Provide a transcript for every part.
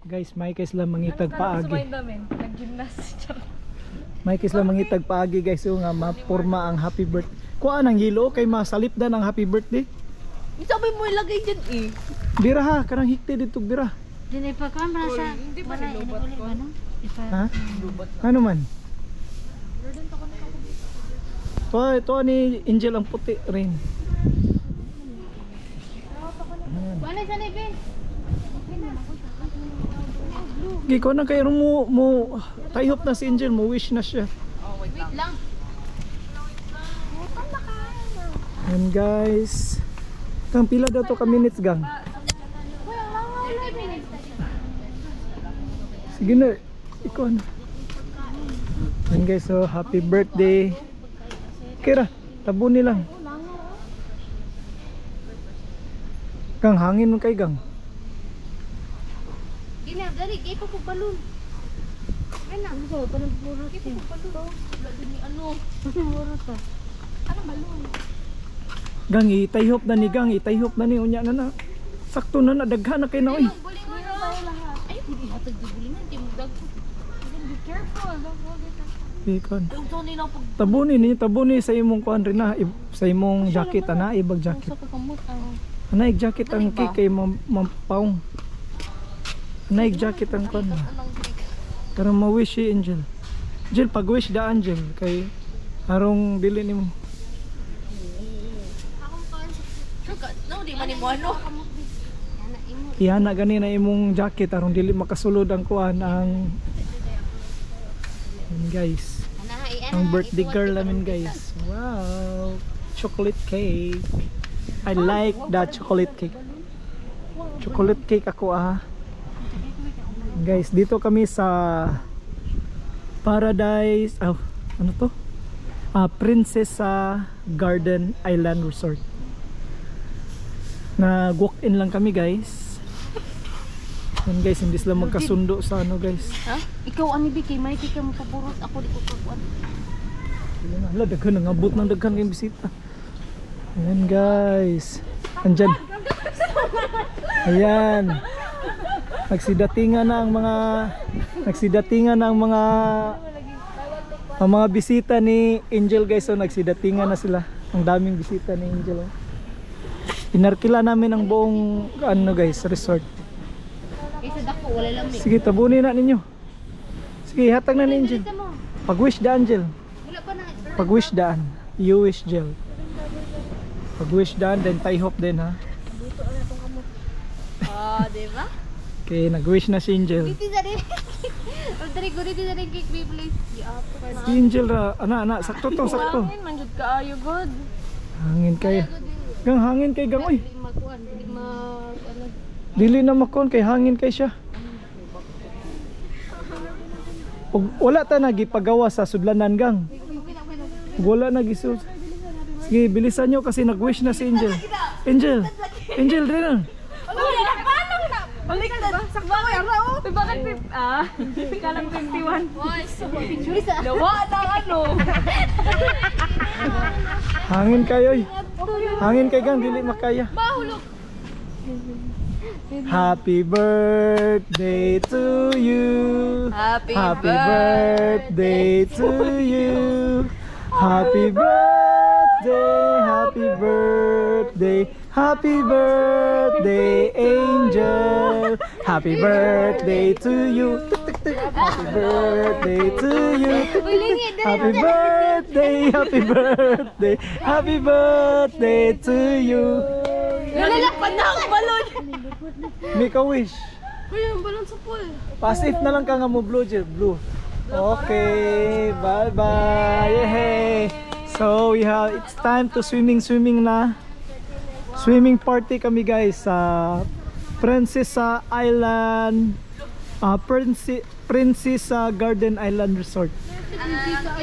Guys, may kay sila mangitag paagi. namin, nag-gymnast. May kay sila mangitag paagi guys so nga mapurma ang happy birthday. Kuha ang yelo kay masalip dan ang happy birthday. Sabi mo ilagay dyan eh. Bira ha, kanang hikti dito bira. Dili pa kuan ba sa Hindi pa wala nilubat ini ko. ba no? Ipa. Ha? Ano man? To, ito ni Angel ang puti rin. Wala sa ni Ben. Giko na kayo mo mo tayhop na si Angel mo wish na siya. Oh, wait lang. Lang. And guys, kang pila daw to ka minutes gang. Sige na, ikaw na. And guys, so happy birthday. Kira, tabunin lang. Gang, hangin mo kay gang. Gina, dari gay pa pug balon. Ana, so tanang puro ti. Ano? Puro ta. Ano balon? Gang, itayhop na ni gang, itayhop na ni unya na na. Sakto na na, daghan na kay na oy. Buling mo lahat. Ay, pudi hatag di bulingan ti mugdag. Be careful, don't to nila pag Tabunin ni, tabunin sa imong kuan rin na, sa imong jacket ana, ibag jacket. Anaig jacket ang kay kay mam- mampaong. Anaig jacket ang drink. Karang ma-wish si Angel. Angel, pag-wish da Angel kay harong dili nimo. Suka, no, di man mo ano. Ihana gani na imong jacket harong dili makasulod ang kuan ang Yan, guys. Ang birthday girl namin guys. Wow. Chocolate cake. I like that chocolate cake. Chocolate cake ako ah. Guys, dito kami sa Paradise, oh, ano to? Ah, Princessa Garden Island Resort. Na walk-in lang kami guys. Yan guys, hindi sila magkasundo sa ano guys. Ha? Ikaw ani bi kay may ka mo paborot ako di ko kakuan. Ayan, Hala, daghan ang abot ng daghan kayong bisita. Ayan guys. Andyan. Ayan. Nagsidatingan na ang mga nagsidatingan na ang mga ang mga bisita ni Angel guys. So nagsidatingan na sila. Ang daming bisita ni Angel. oh. Inarkila namin ang buong ano guys, resort. Mi. Sige, tabunin na ninyo. Sige, hatag na ni Angel. Dito mo. Pag-wish da Angel. Wala pa na. Pag-wish daan. You wish gel. Pag-wish daan, then tie hop din ha. Ah, di ba? Okay, nag-wish na si Angel. Dito sa rin. Rodrigo, dito sa rin cake me please. Di apo ka na. Si Angel ra, ana, ana, sakto to, sakto. Hangin man jud kaayo god. Hangin kay. Gang hangin kay gang oy. Ano. Dili na makon kay hangin kay siya. Ug wala ta nagipagawa sa sudlanan gang. Wala na gisud. Sige, bilisan nyo kasi nag-wish na si Angel. Angel, Angel rin na. Balik na. Sakto ko yung rao. Bakit fif? Ah, kalang 51. Boy, so picture sa. Dawa na ano. Hangin kayo oy. Hangin kay gang, dili makaya. Mahulog. Happy birthday to you. Happy, Happy birthday to you. Happy birthday, happy birthday, happy birthday, angel. Happy birthday to you. Happy birthday to you. Happy birthday, happy birthday, happy birthday to you. Nalalakpan na ang balon. Make a wish. Uy, ang balon sa pool. Passive na lang ka nga mo blue blue. Okay, bye bye. Yay! So we have it's time to swimming swimming na. Swimming party kami guys sa Princessa Island uh, Princess Princessa Garden Island Resort.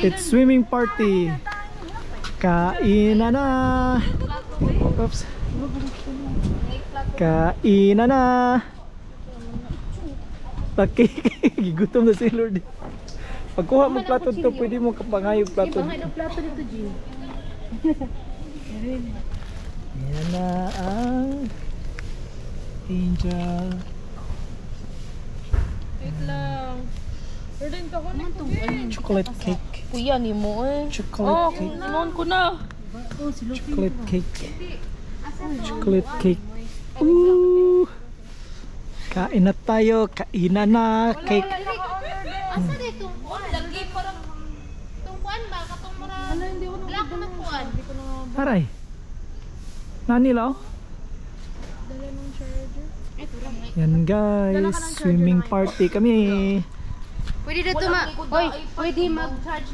It's swimming party. Kainan na. Oops. Kainan na. Gigutom na si Lord. Pagkuha mo plato to, pwede mo kapangayog plato. Ibang ng plato dito, Jean. Yan na ang angel. ito. Ay, Chocolate cake. kuya ni mo eh. Chocolate cake. Noon ko na. Chocolate cake. Chocolate cake. Ooh. Kain na tayo. Kainan na. Cake. Asa dito? Lagi parang tungkuan ba? Katong mara black na kuan. Aray. Nani lao? Yan guys, swimming party kami. Pwede dito ma... Oy, pwede mag-charge